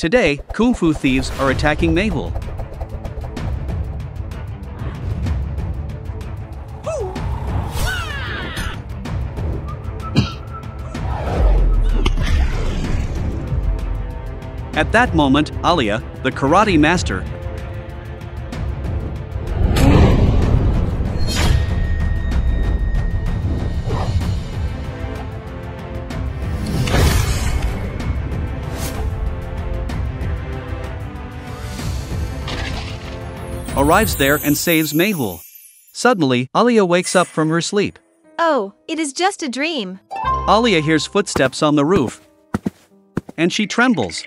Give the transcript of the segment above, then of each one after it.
Today, Kung Fu thieves are attacking Mehul. At that moment, Alia, the karate master, arrives there and saves Mehul. Suddenly, Alia wakes up from her sleep. Oh, it is just a dream. Alia hears footsteps on the roof. And she trembles.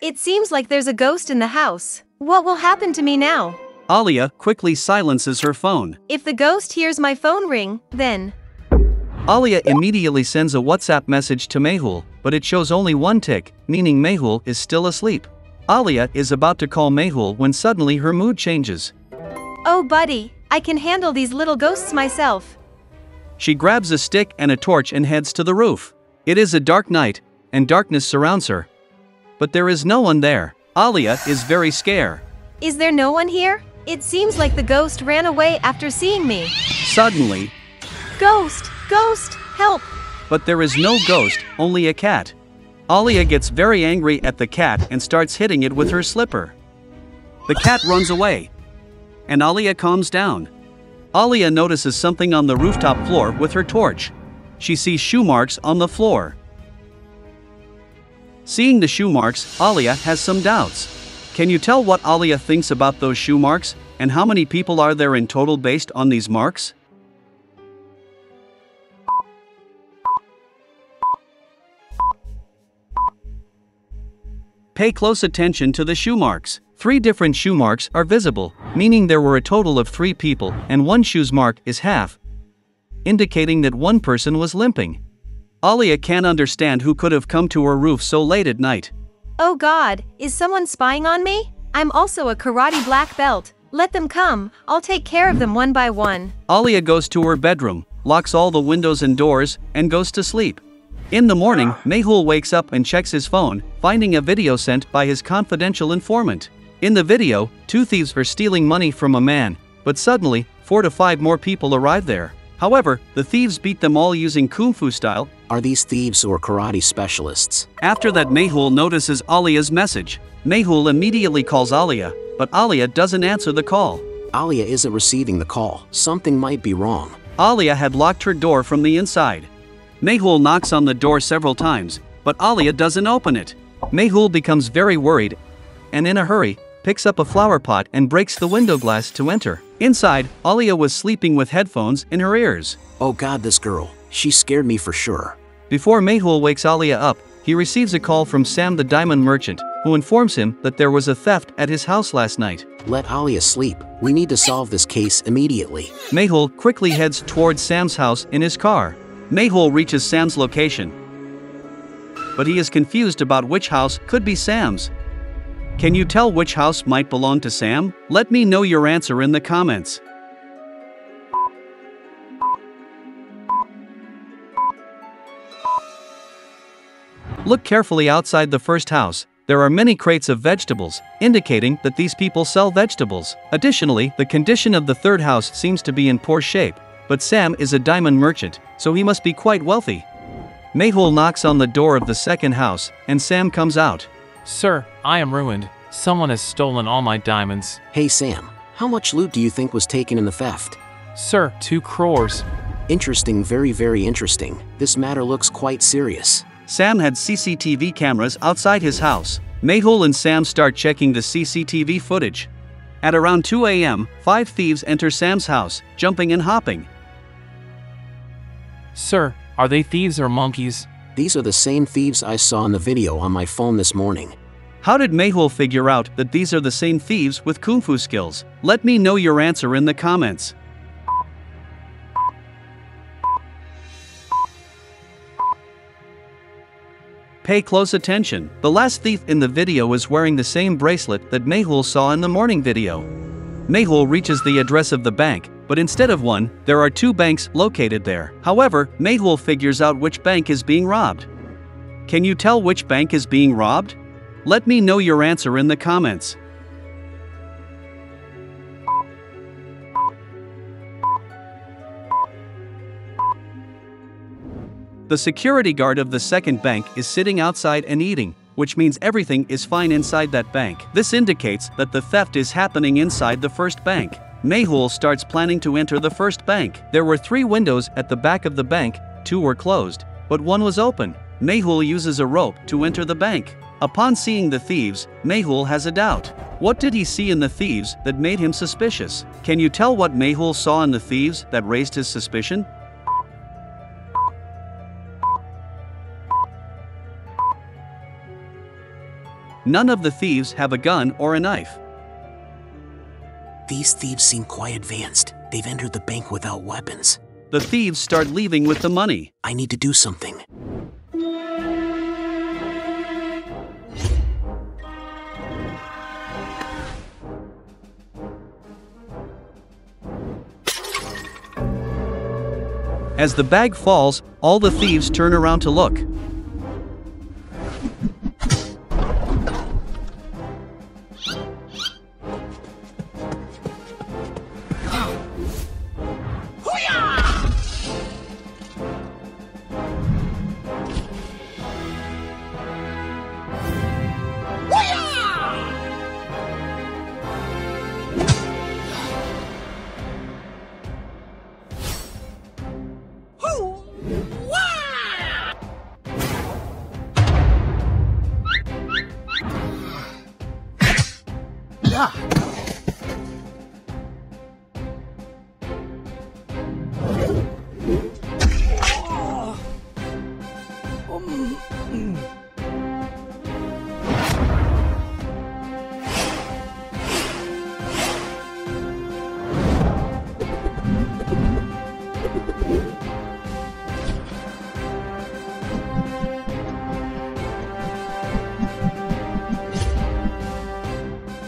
It seems like there's a ghost in the house. What will happen to me now? Alia quickly silences her phone. If the ghost hears my phone ring, then. Alia immediately sends a WhatsApp message to Mehul, but it shows only one tick, meaning Mehul is still asleep. Alia is about to call Mehul when suddenly her mood changes. Oh, buddy, I can handle these little ghosts myself. She grabs a stick and a torch and heads to the roof. It is a dark night, and darkness surrounds her. But there is no one there. Alia is very scared. Is there no one here? It seems like the ghost ran away after seeing me. Suddenly, Ghost! Ghost! Help! but there is no ghost, only a cat. Alia gets very angry at the cat and starts hitting it with her slipper. The cat runs away. And Alia calms down. Alia notices something on the rooftop floor with her torch. She sees shoe marks on the floor. Seeing the shoe marks, Alia has some doubts. Can you tell what Alia thinks about those shoe marks, and how many people are there in total based on these marks? Pay close attention to the shoe marks. Three different shoe marks are visible, meaning there were a total of three people, and one shoe's mark is half, indicating that one person was limping. Alia can't understand who could have come to her roof so late at night. Oh god, is someone spying on me? I'm also a karate black belt. Let them come, I'll take care of them one by one. Alia goes to her bedroom, locks all the windows and doors, and goes to sleep. In the morning, Mehul wakes up and checks his phone, finding a video sent by his confidential informant. In the video, two thieves are stealing money from a man, but suddenly, four to five more people arrive there. However, the thieves beat them all using kung fu style. Are these thieves or karate specialists? After that, Mehul notices Alia's message. Mehul immediately calls Alia, but Alia doesn't answer the call. Alia isn't receiving the call. Something might be wrong. Alia had locked her door from the inside. Mehul knocks on the door several times, but Alia doesn't open it. Mehul becomes very worried and, in a hurry, picks up a flower pot and breaks the window glass to enter. Inside, Alia was sleeping with headphones in her ears. Oh god, this girl. She scared me for sure. Before Mehul wakes Alia up, he receives a call from Sam the diamond merchant, who informs him that there was a theft at his house last night. Let Alia sleep. We need to solve this case immediately. Mehul quickly heads towards Sam's house in his car. Mehul reaches Sam's location. But he is confused about which house could be Sam's. Can you tell which house might belong to Sam? Let me know your answer in the comments. Look carefully outside the first house. There are many crates of vegetables, indicating that these people sell vegetables. Additionally, the condition of the third house seems to be in poor shape, but Sam is a diamond merchant, so he must be quite wealthy. Mehul knocks on the door of the second house, and Sam comes out. Sir, I am ruined. Someone has stolen all my diamonds. Hey Sam, how much loot do you think was taken in the theft? Sir, two crores. Interesting, very, very interesting. This matter looks quite serious. Sam had CCTV cameras outside his house. Mehul and Sam start checking the CCTV footage. At around 2 a.m., five thieves enter Sam's house, jumping and hopping. Sir, are they thieves or monkeys? These are the same thieves I saw in the video on my phone this morning. How did Mehul figure out that these are the same thieves with kung fu skills? Let me know your answer in the comments. Pay close attention. The last thief in the video is wearing the same bracelet that Mehul saw in the morning video. Mehul reaches the address of the bank, but instead of one, there are two banks located there. However, Mehul figures out which bank is being robbed. Can you tell which bank is being robbed? Let me know your answer in the comments. The security guard of the second bank is sitting outside and eating, which means everything is fine inside that bank. This indicates that the theft is happening inside the first bank. Mehul starts planning to enter the first bank. There were three windows at the back of the bank, two were closed, but one was open. Mehul uses a rope to enter the bank. Upon seeing the thieves, Mehul has a doubt. What did he see in the thieves that made him suspicious? Can you tell what Mehul saw in the thieves that raised his suspicion? None of the thieves have a gun or a knife. These thieves seem quite advanced. They've entered the bank without weapons. The thieves start leaving with the money. I need to do something. As the bag falls, all the thieves turn around to look.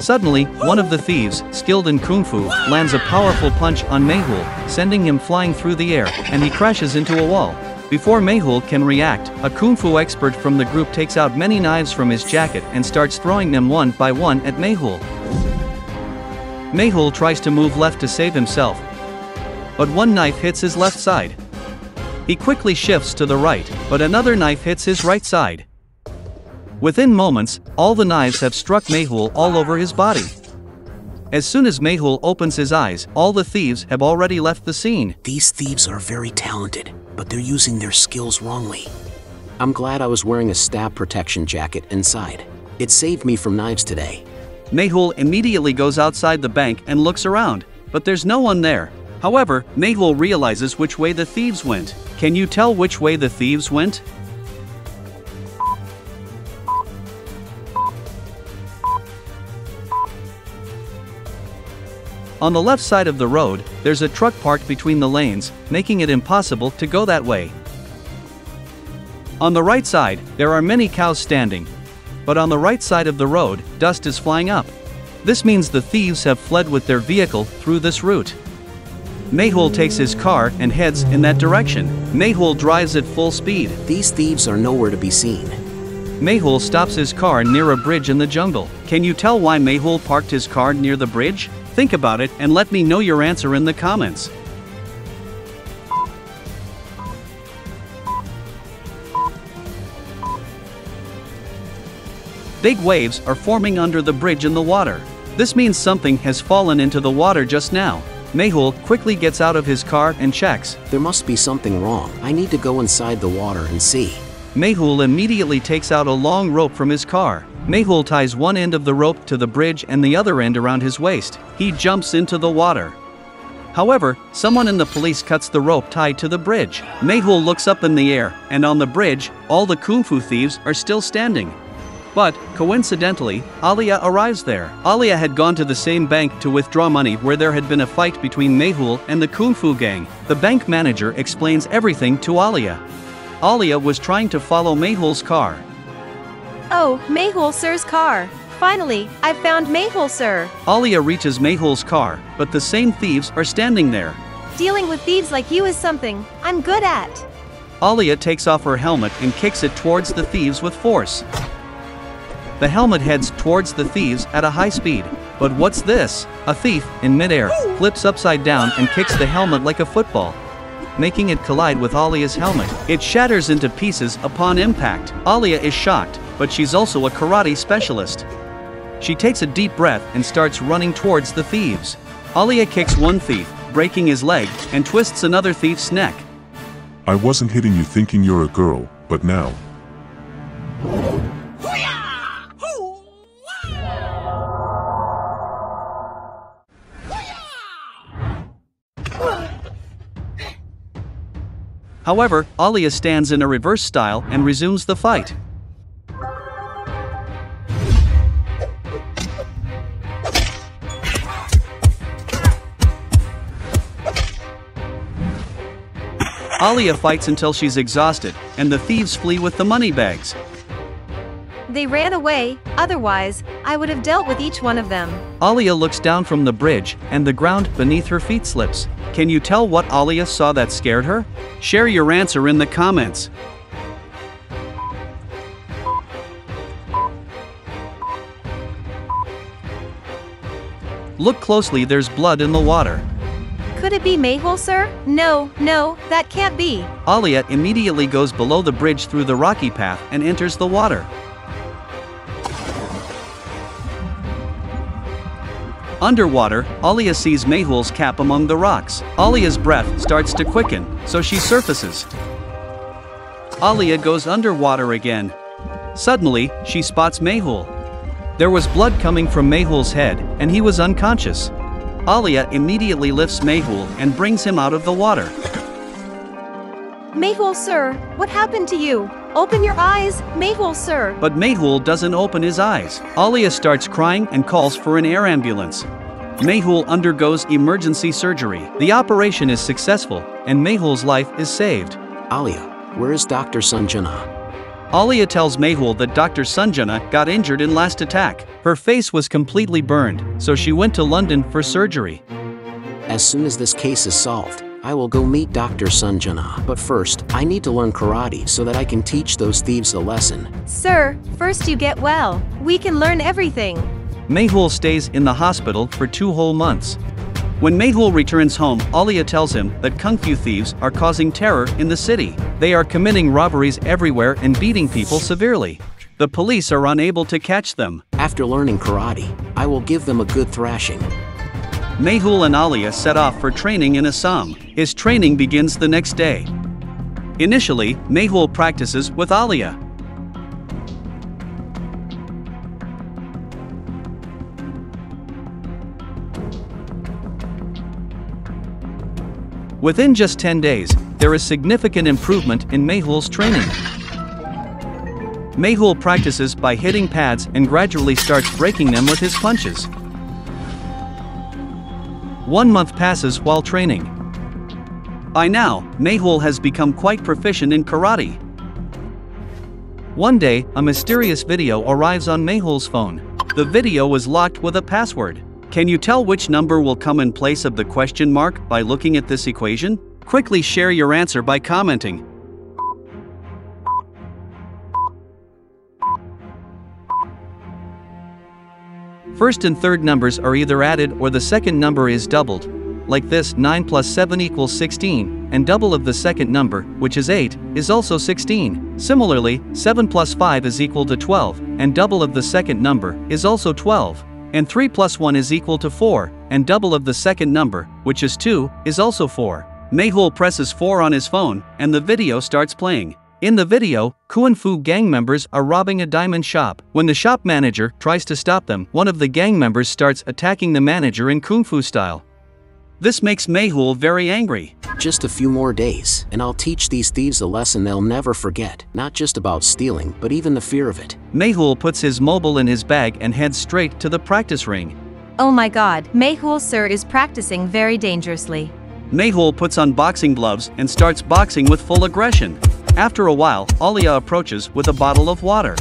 Suddenly, one of the thieves, skilled in kung fu, lands a powerful punch on Mehul, sending him flying through the air, and he crashes into a wall. Before Mehul can react, a kung fu expert from the group takes out many knives from his jacket and starts throwing them one by one at Mehul. Mehul tries to move left to save himself, but one knife hits his left side. He quickly shifts to the right, but another knife hits his right side. Within moments, all the knives have struck Mehul all over his body. As soon as Mehul opens his eyes, all the thieves have already left the scene. These thieves are very talented, but they're using their skills wrongly. I'm glad I was wearing a stab protection jacket inside. It saved me from knives today. Mehul immediately goes outside the bank and looks around, but there's no one there. However, Mehul realizes which way the thieves went. Can you tell which way the thieves went? On the left side of the road, there's a truck parked between the lanes, making it impossible to go that way. On the right side, there are many cows standing. But on the right side of the road, dust is flying up. This means the thieves have fled with their vehicle through this route. Mehul takes his car and heads in that direction. Mehul drives at full speed. These thieves are nowhere to be seen. Mehul stops his car near a bridge in the jungle. Can you tell why Mehul parked his car near the bridge? Think about it and let me know your answer in the comments. Big waves are forming under the bridge in the water. This means something has fallen into the water just now. Mehul quickly gets out of his car and checks. There must be something wrong. I need to go inside the water and see. Mehul immediately takes out a long rope from his car. Mehul ties one end of the rope to the bridge and the other end around his waist. He jumps into the water. However, someone in the police cuts the rope tied to the bridge. Mehul looks up in the air, and on the bridge, all the kung fu thieves are still standing. But, coincidentally, Alia arrives there. Alia had gone to the same bank to withdraw money where there had been a fight between Mehul and the Kung Fu gang. The bank manager explains everything to Alia. Alia was trying to follow Mehul's car. Oh, Mehul sir's car. Finally, I've found Mehul sir. Alia reaches Mehul's car, but the same thieves are standing there. Dealing with thieves like you is something I'm good at. Alia takes off her helmet and kicks it towards the thieves with force. The helmet heads towards the thieves at a high speed. But what's this? A thief, in midair, flips upside down and kicks the helmet like a football, making it collide with Alia's helmet. It shatters into pieces upon impact. Alia is shocked, but she's also a karate specialist. She takes a deep breath and starts running towards the thieves. Alia kicks one thief, breaking his leg, and twists another thief's neck. I wasn't hitting you thinking you're a girl, but now. However, Alia stands in a reverse style and resumes the fight. Alia fights until she's exhausted, and the thieves flee with the money bags. They ran away, otherwise, I would have dealt with each one of them. Alia looks down from the bridge, and the ground beneath her feet slips. Can you tell what Alia saw that scared her? Share your answer in the comments. Look closely, there's blood in the water. Could it be Mehul, sir? No, no, that can't be. Alia immediately goes below the bridge through the rocky path and enters the water. Underwater, Alia sees Mehul's cap among the rocks. Alia's breath starts to quicken, so she surfaces. Alia goes underwater again. Suddenly, she spots Mehul. There was blood coming from Mehul's head, and he was unconscious. Alia immediately lifts Mehul and brings him out of the water. Mehul, sir, what happened to you? Open your eyes, Mehul, sir. But Mehul doesn't open his eyes. Alia starts crying and calls for an air ambulance. Mehul undergoes emergency surgery. The operation is successful, and Mehul's life is saved. Alia, where is Dr. Sanjana? Alia tells Mehul that Dr. Sanjana got injured in last attack. Her face was completely burned, so she went to London for surgery. As soon as this case is solved, I will go meet Dr. Sanjana, But first, I need to learn karate so that I can teach those thieves a lesson. Sir, first you get well. We can learn everything. Mehul stays in the hospital for two whole months. When Mehul returns home, Alia tells him that Kung Fu thieves are causing terror in the city. They are committing robberies everywhere and beating people severely. The police are unable to catch them. After learning karate, I will give them a good thrashing. Mehul and Alia set off for training in Assam. His training begins the next day. Initially, Mehul practices with Alia. Within just 10 days, there is significant improvement in Mehul's training. Mehul practices by hitting pads and gradually starts breaking them with his punches. One month passes while training. By now, Mehul has become quite proficient in karate. One day, a mysterious video arrives on Mehul's phone. The video was locked with a password. Can you tell which number will come in place of the question mark by looking at this equation? Quickly share your answer by commenting. First and third numbers are either added or the second number is doubled. Like this 9 plus 7 equals 16, and double of the second number, which is 8, is also 16. Similarly, 7 plus 5 is equal to 12, and double of the second number is also 12. And 3 plus 1 is equal to 4, and double of the second number, which is 2, is also 4. Mehul presses 4 on his phone, and the video starts playing. In the video, Kung Fu gang members are robbing a diamond shop. When the shop manager tries to stop them, one of the gang members starts attacking the manager in Kung Fu style. This makes Mehul very angry. Just a few more days, and I'll teach these thieves a lesson they'll never forget. Not just about stealing, but even the fear of it. Mehul puts his mobile in his bag and heads straight to the practice ring. Oh my god, Mehul, sir, is practicing very dangerously. Mehul puts on boxing gloves and starts boxing with full aggression. After a while, Alia approaches with a bottle of water.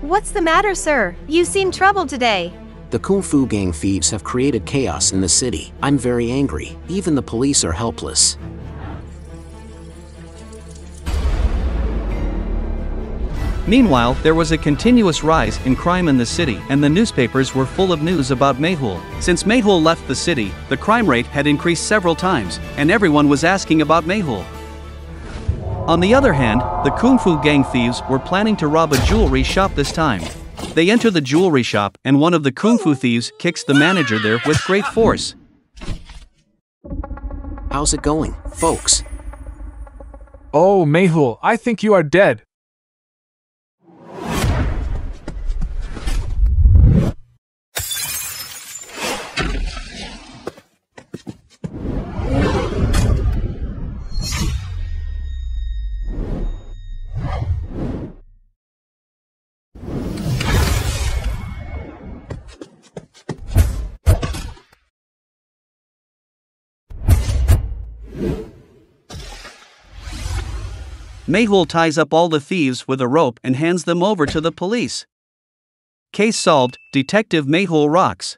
What's the matter, sir? You seem troubled today. The Kung Fu gang thieves have created chaos in the city. I'm very angry. Even the police are helpless. Meanwhile, there was a continuous rise in crime in the city, and the newspapers were full of news about Mehul. Since Mehul left the city, the crime rate had increased several times, and everyone was asking about Mehul. On the other hand, the Kung Fu gang thieves were planning to rob a jewelry shop this time. They enter the jewelry shop, and one of the Kung Fu thieves kicks the manager there with great force. How's it going, folks? Oh, Mehul, I think you are dead. Mehul ties up all the thieves with a rope and hands them over to the police. Case solved, Detective Mehul rocks.